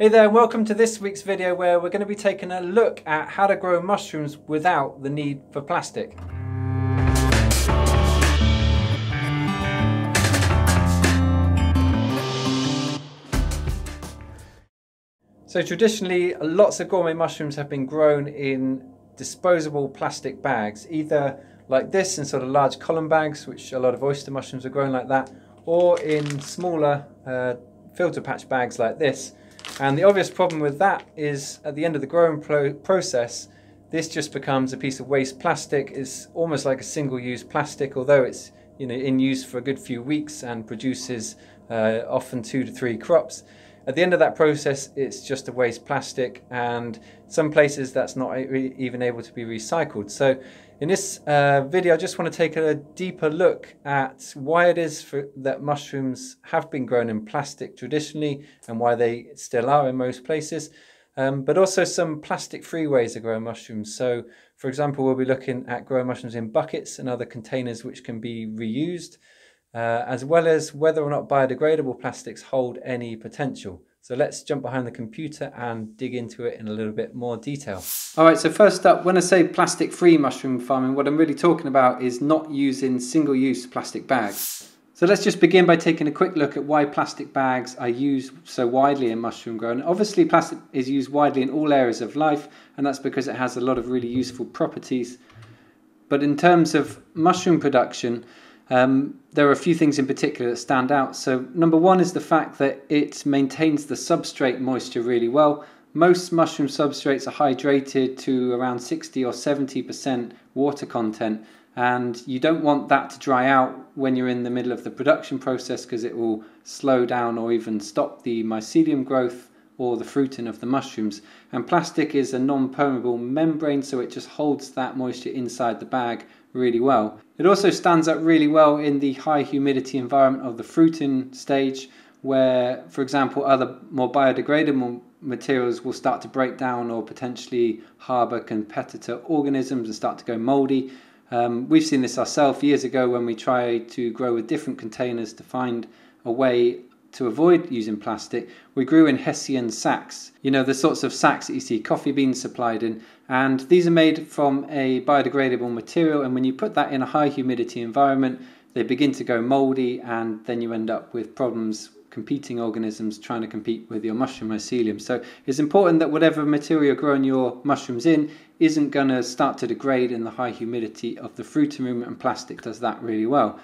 Hey there and welcome to this week's video where we're going to be taking a look at how to grow mushrooms without the need for plastic. So traditionally lots of gourmet mushrooms have been grown in disposable plastic bags, either like this in sort of large column bags, which a lot of oyster mushrooms are grown like that, or in smaller uh, filter patch bags like this and the obvious problem with that is at the end of the growing pro process, this just becomes a piece of waste plastic. It's almost like a single-use plastic, although it's you know in use for a good few weeks and produces uh, often two to three crops. At the end of that process, it's just a waste plastic, and some places that's not even able to be recycled. So in this uh, video, I just want to take a deeper look at why it is for, that mushrooms have been grown in plastic traditionally and why they still are in most places, um, but also some plastic-free ways of growing mushrooms. So, for example, we'll be looking at growing mushrooms in buckets and other containers which can be reused uh, as well as whether or not biodegradable plastics hold any potential. So let's jump behind the computer and dig into it in a little bit more detail. All right, so first up, when I say plastic-free mushroom farming, what I'm really talking about is not using single-use plastic bags. So let's just begin by taking a quick look at why plastic bags are used so widely in mushroom growing. Obviously, plastic is used widely in all areas of life, and that's because it has a lot of really useful properties. But in terms of mushroom production, um, there are a few things in particular that stand out. So, number one is the fact that it maintains the substrate moisture really well. Most mushroom substrates are hydrated to around 60 or 70% water content, and you don't want that to dry out when you're in the middle of the production process because it will slow down or even stop the mycelium growth or the fruiting of the mushrooms. And plastic is a non permeable membrane, so it just holds that moisture inside the bag really well. It also stands up really well in the high humidity environment of the fruiting stage, where, for example, other more biodegradable materials will start to break down or potentially harbour competitor organisms and start to go mouldy. Um, we've seen this ourselves years ago when we tried to grow with different containers to find a way to avoid using plastic, we grew in Hessian sacks. You know, the sorts of sacks that you see coffee beans supplied in. And these are made from a biodegradable material. And when you put that in a high humidity environment, they begin to go moldy, and then you end up with problems competing organisms trying to compete with your mushroom mycelium. So it's important that whatever material you're growing your mushrooms in isn't going to start to degrade in the high humidity of the fruiting room, and plastic does that really well.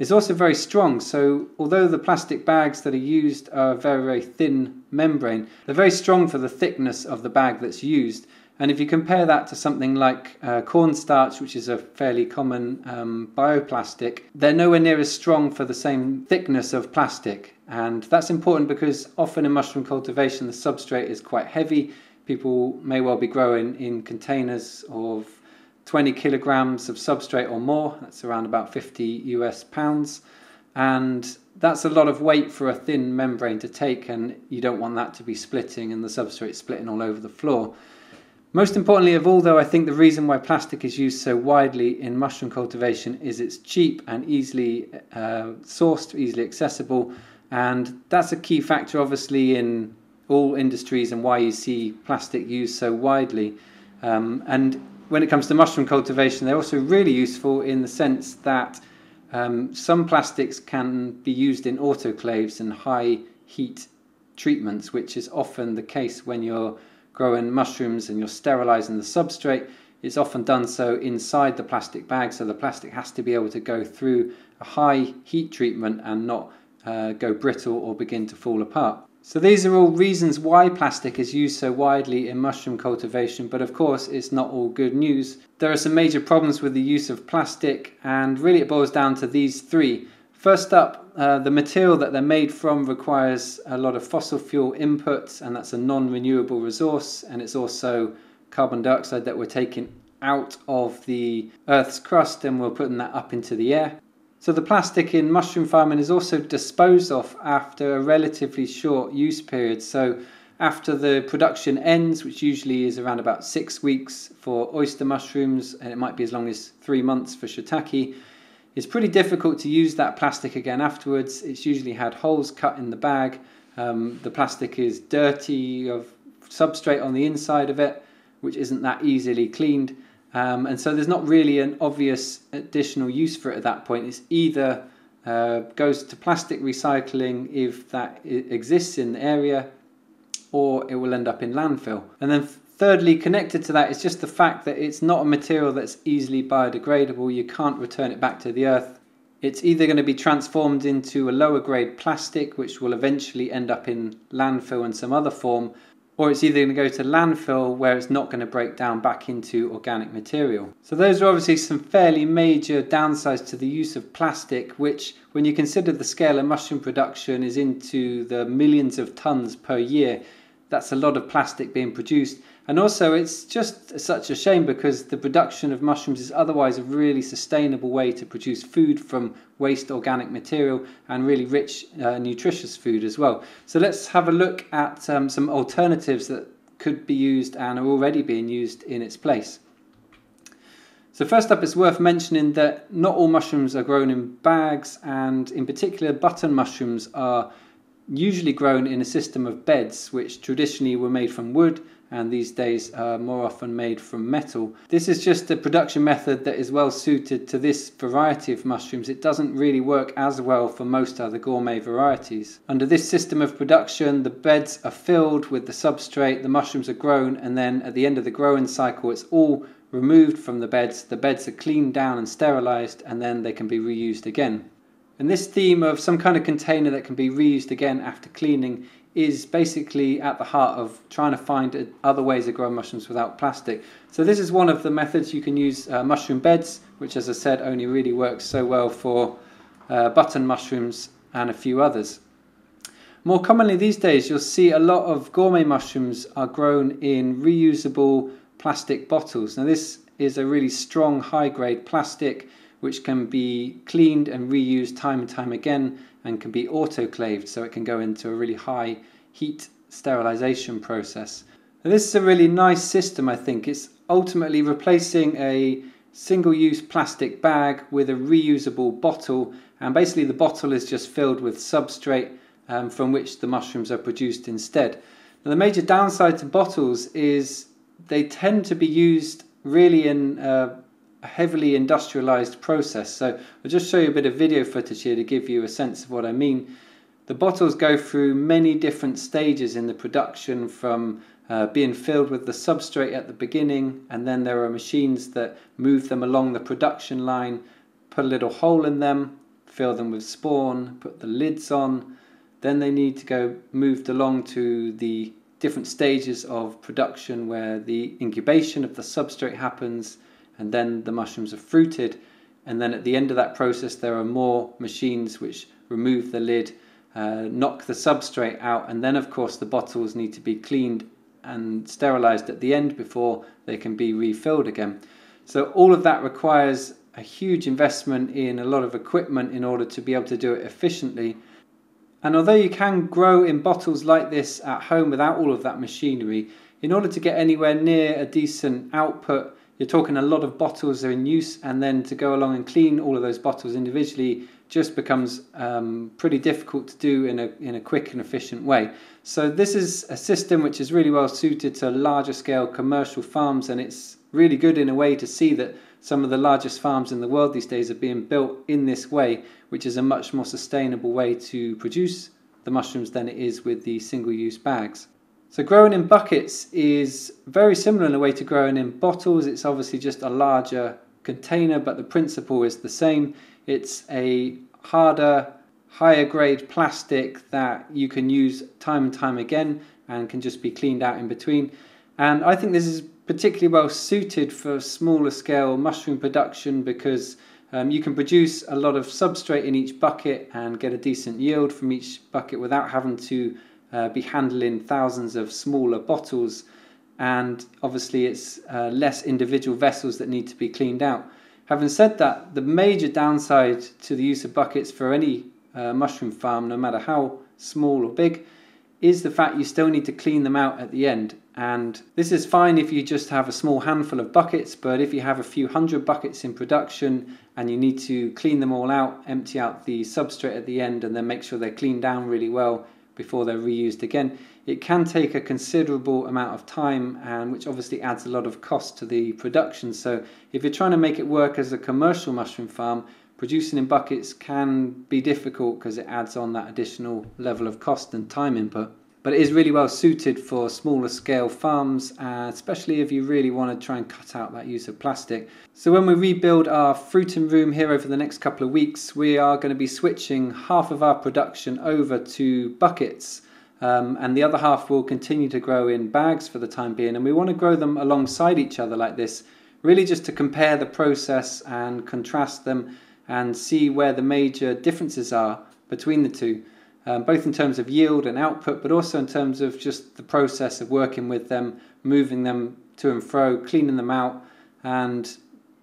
It's also very strong, so although the plastic bags that are used are very, very thin membrane, they're very strong for the thickness of the bag that's used. And if you compare that to something like uh, cornstarch, which is a fairly common um, bioplastic, they're nowhere near as strong for the same thickness of plastic. And that's important because often in mushroom cultivation, the substrate is quite heavy. People may well be growing in containers of 20 kilograms of substrate or more. That's around about 50 US pounds. And that's a lot of weight for a thin membrane to take, and you don't want that to be splitting and the substrate splitting all over the floor. Most importantly of all, though, I think the reason why plastic is used so widely in mushroom cultivation is it's cheap and easily uh, sourced, easily accessible, and that's a key factor, obviously, in all industries and why you see plastic used so widely. Um, and when it comes to mushroom cultivation, they're also really useful in the sense that um, some plastics can be used in autoclaves and high heat treatments, which is often the case when you're growing mushrooms and you're sterilizing the substrate. It's often done so inside the plastic bag, so the plastic has to be able to go through a high heat treatment and not uh, go brittle or begin to fall apart. So these are all reasons why plastic is used so widely in mushroom cultivation, but of course it's not all good news. There are some major problems with the use of plastic and really it boils down to these three. First up, uh, the material that they're made from requires a lot of fossil fuel inputs and that's a non-renewable resource and it's also carbon dioxide that we're taking out of the Earth's crust and we're putting that up into the air. So the plastic in mushroom farming is also disposed of after a relatively short use period. So after the production ends, which usually is around about six weeks for oyster mushrooms, and it might be as long as three months for shiitake, it's pretty difficult to use that plastic again afterwards. It's usually had holes cut in the bag, um, the plastic is dirty of substrate on the inside of it, which isn't that easily cleaned. Um, and so there's not really an obvious additional use for it at that point. It's either uh, goes to plastic recycling if that exists in the area, or it will end up in landfill. And then thirdly, connected to that is just the fact that it's not a material that's easily biodegradable. You can't return it back to the earth. It's either going to be transformed into a lower grade plastic, which will eventually end up in landfill in some other form, or it's either going to go to landfill where it's not going to break down back into organic material. So those are obviously some fairly major downsides to the use of plastic, which when you consider the scale of mushroom production is into the millions of tons per year, that's a lot of plastic being produced. And also, it's just such a shame because the production of mushrooms is otherwise a really sustainable way to produce food from waste organic material and really rich, uh, nutritious food as well. So, let's have a look at um, some alternatives that could be used and are already being used in its place. So, first up, it's worth mentioning that not all mushrooms are grown in bags, and in particular, button mushrooms are usually grown in a system of beds, which traditionally were made from wood and these days are more often made from metal. This is just a production method that is well suited to this variety of mushrooms. It doesn't really work as well for most other gourmet varieties. Under this system of production, the beds are filled with the substrate, the mushrooms are grown, and then at the end of the growing cycle, it's all removed from the beds. The beds are cleaned down and sterilized, and then they can be reused again. And this theme of some kind of container that can be reused again after cleaning is basically at the heart of trying to find other ways of growing mushrooms without plastic. So this is one of the methods you can use uh, mushroom beds, which as I said only really works so well for uh, button mushrooms and a few others. More commonly these days you'll see a lot of gourmet mushrooms are grown in reusable plastic bottles. Now this is a really strong high grade plastic which can be cleaned and reused time and time again and can be autoclaved so it can go into a really high heat sterilization process. Now, this is a really nice system, I think. It's ultimately replacing a single use plastic bag with a reusable bottle, and basically, the bottle is just filled with substrate um, from which the mushrooms are produced instead. Now, the major downside to bottles is they tend to be used really in uh, a heavily industrialized process. So I'll just show you a bit of video footage here to give you a sense of what I mean. The bottles go through many different stages in the production from uh, being filled with the substrate at the beginning and then there are machines that move them along the production line, put a little hole in them, fill them with spawn, put the lids on, then they need to go moved along to the different stages of production where the incubation of the substrate happens and then the mushrooms are fruited. And then at the end of that process there are more machines which remove the lid uh, knock the substrate out and then of course the bottles need to be cleaned and sterilized at the end before they can be refilled again. So all of that requires a huge investment in a lot of equipment in order to be able to do it efficiently. And although you can grow in bottles like this at home without all of that machinery in order to get anywhere near a decent output you're talking a lot of bottles are in use, and then to go along and clean all of those bottles individually just becomes um, pretty difficult to do in a, in a quick and efficient way. So, this is a system which is really well suited to larger scale commercial farms, and it's really good in a way to see that some of the largest farms in the world these days are being built in this way, which is a much more sustainable way to produce the mushrooms than it is with the single use bags. So growing in buckets is very similar in a way to growing in bottles. It's obviously just a larger container, but the principle is the same. It's a harder, higher grade plastic that you can use time and time again and can just be cleaned out in between. And I think this is particularly well suited for smaller scale mushroom production because um, you can produce a lot of substrate in each bucket and get a decent yield from each bucket without having to uh, be handling thousands of smaller bottles, and obviously it's uh, less individual vessels that need to be cleaned out. Having said that, the major downside to the use of buckets for any uh, mushroom farm, no matter how small or big, is the fact you still need to clean them out at the end. And this is fine if you just have a small handful of buckets, but if you have a few hundred buckets in production and you need to clean them all out, empty out the substrate at the end, and then make sure they're cleaned down really well before they're reused again. It can take a considerable amount of time and which obviously adds a lot of cost to the production. So if you're trying to make it work as a commercial mushroom farm, producing in buckets can be difficult because it adds on that additional level of cost and time input but it is really well suited for smaller scale farms, uh, especially if you really want to try and cut out that use of plastic. So when we rebuild our fruiting room here over the next couple of weeks, we are going to be switching half of our production over to buckets. Um, and the other half will continue to grow in bags for the time being. And we want to grow them alongside each other like this, really just to compare the process and contrast them and see where the major differences are between the two um, both in terms of yield and output, but also in terms of just the process of working with them, moving them to and fro, cleaning them out, and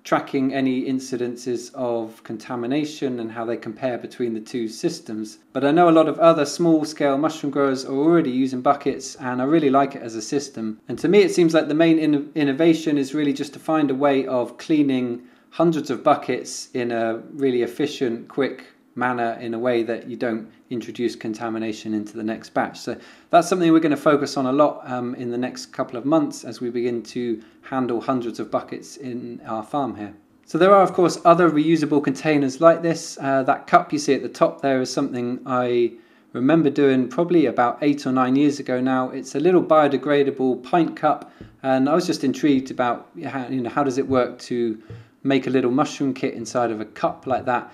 tracking any incidences of contamination and how they compare between the two systems. But I know a lot of other small scale mushroom growers are already using buckets and I really like it as a system. And to me, it seems like the main in- innovation is really just to find a way of cleaning hundreds of buckets in a really efficient, quick manner in a way that you don't introduce contamination into the next batch. So that's something we're going to focus on a lot um, in the next couple of months as we begin to handle hundreds of buckets in our farm here. So there are of course other reusable containers like this. Uh, that cup you see at the top there is something I remember doing probably about eight or nine years ago now. It's a little biodegradable pint cup and I was just intrigued about how, you know, how does it work to make a little mushroom kit inside of a cup like that.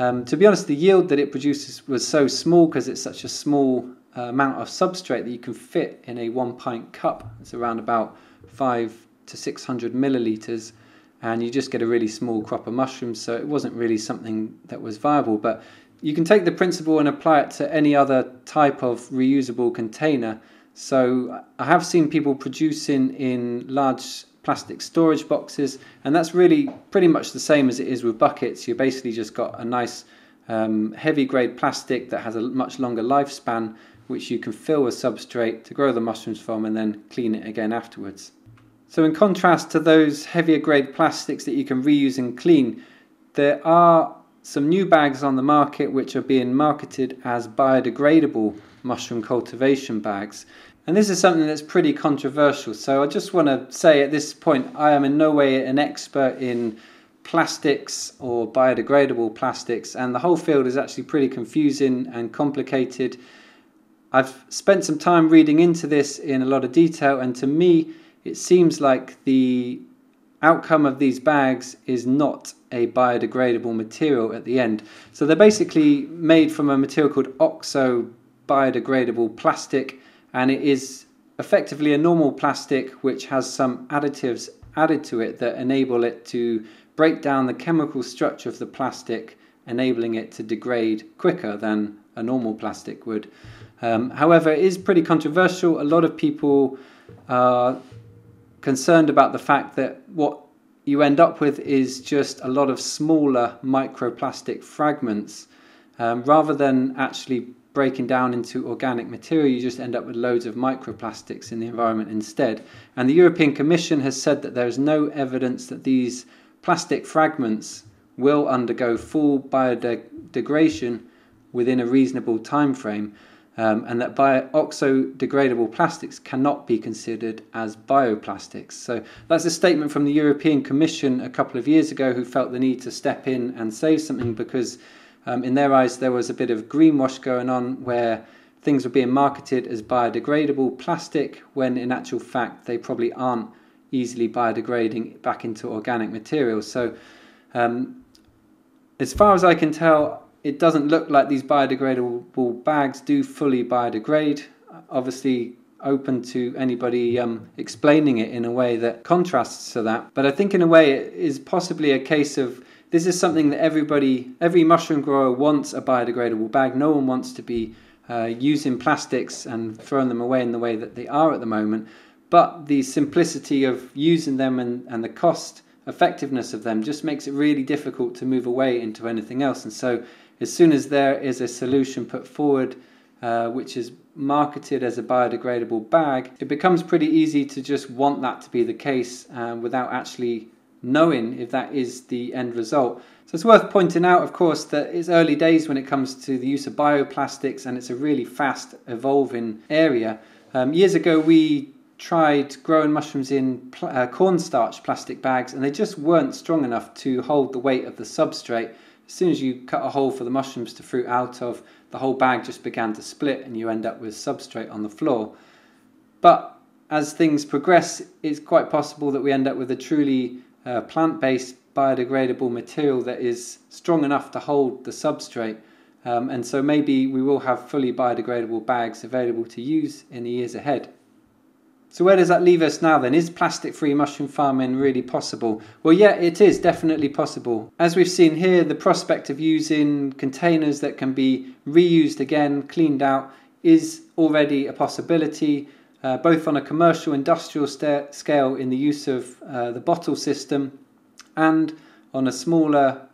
Um, to be honest, the yield that it produces was so small because it's such a small uh, amount of substrate that you can fit in a one pint cup. It's around about five to 600 milliliters, and you just get a really small crop of mushrooms. So it wasn't really something that was viable. But you can take the principle and apply it to any other type of reusable container. So I have seen people producing in large plastic storage boxes, and that's really pretty much the same as it is with buckets. You basically just got a nice um, heavy grade plastic that has a much longer lifespan, which you can fill with substrate to grow the mushrooms from and then clean it again afterwards. So, in contrast to those heavier grade plastics that you can reuse and clean, there are some new bags on the market which are being marketed as biodegradable mushroom cultivation bags. And this is something that's pretty controversial. So I just want to say at this point, I am in no way an expert in plastics or biodegradable plastics, and the whole field is actually pretty confusing and complicated. I've spent some time reading into this in a lot of detail, and to me, it seems like the outcome of these bags is not a biodegradable material at the end. So they're basically made from a material called oxo biodegradable plastic and it is effectively a normal plastic which has some additives added to it that enable it to break down the chemical structure of the plastic, enabling it to degrade quicker than a normal plastic would. Um, however, it is pretty controversial. A lot of people are concerned about the fact that what you end up with is just a lot of smaller microplastic fragments um, rather than actually breaking down into organic material, you just end up with loads of microplastics in the environment instead. And the European Commission has said that there is no evidence that these plastic fragments will undergo full biodegradation within a reasonable time frame. Um, and that oxo-degradable plastics cannot be considered as bioplastics. So that's a statement from the European Commission a couple of years ago who felt the need to step in and say something because um, in their eyes, there was a bit of greenwash going on where things were being marketed as biodegradable plastic when in actual fact they probably aren't easily biodegrading back into organic materials. So, um, as far as I can tell, it doesn't look like these biodegradable bags do fully biodegrade. Obviously, open to anybody um, explaining it in a way that contrasts to that. But I think, in a way, it is possibly a case of this is something that everybody, every mushroom grower wants a biodegradable bag. No one wants to be uh, using plastics and throwing them away in the way that they are at the moment. But the simplicity of using them and, and the cost effectiveness of them just makes it really difficult to move away into anything else. And so, as soon as there is a solution put forward uh, which is marketed as a biodegradable bag, it becomes pretty easy to just want that to be the case uh, without actually knowing if that is the end result. So it's worth pointing out, of course, that it's early days when it comes to the use of bioplastics and it's a really fast evolving area. Um, years ago, we tried growing mushrooms in pl- uh, cornstarch plastic bags and they just weren't strong enough to hold the weight of the substrate. As soon as you cut a hole for the mushrooms to fruit out of, the whole bag just began to split and you end up with substrate on the floor. But as things progress, it's quite possible that we end up with a truly uh, plant based biodegradable material that is strong enough to hold the substrate. Um, and so maybe we will have fully biodegradable bags available to use in the years ahead. So where does that leave us now then? Is plastic-free mushroom farming really possible? Well, yeah, it is definitely possible. As we've seen here, the prospect of using containers that can be reused again, cleaned out, is already a possibility, uh, both on a commercial industrial scale in the use of uh, the bottle system and on a smaller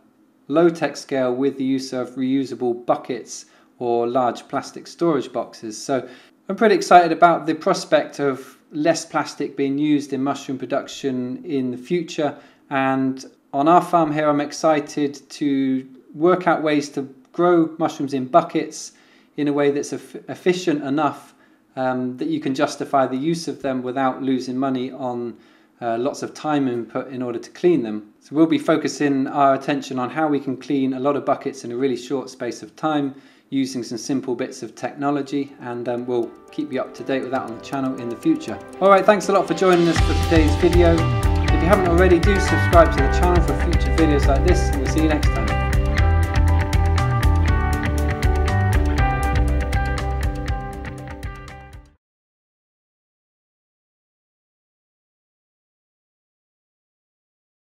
low-tech scale with the use of reusable buckets or large plastic storage boxes. So I'm pretty excited about the prospect of less plastic being used in mushroom production in the future. And on our farm here, I'm excited to work out ways to grow mushrooms in buckets in a way that's efficient enough um, that you can justify the use of them without losing money on uh, lots of time input in order to clean them. So we'll be focusing our attention on how we can clean a lot of buckets in a really short space of time using some simple bits of technology and um, we'll keep you up to date with that on the channel in the future. Alright, thanks a lot for joining us for today's video. If you haven't already, do subscribe to the channel for future videos like this and we'll see you next time.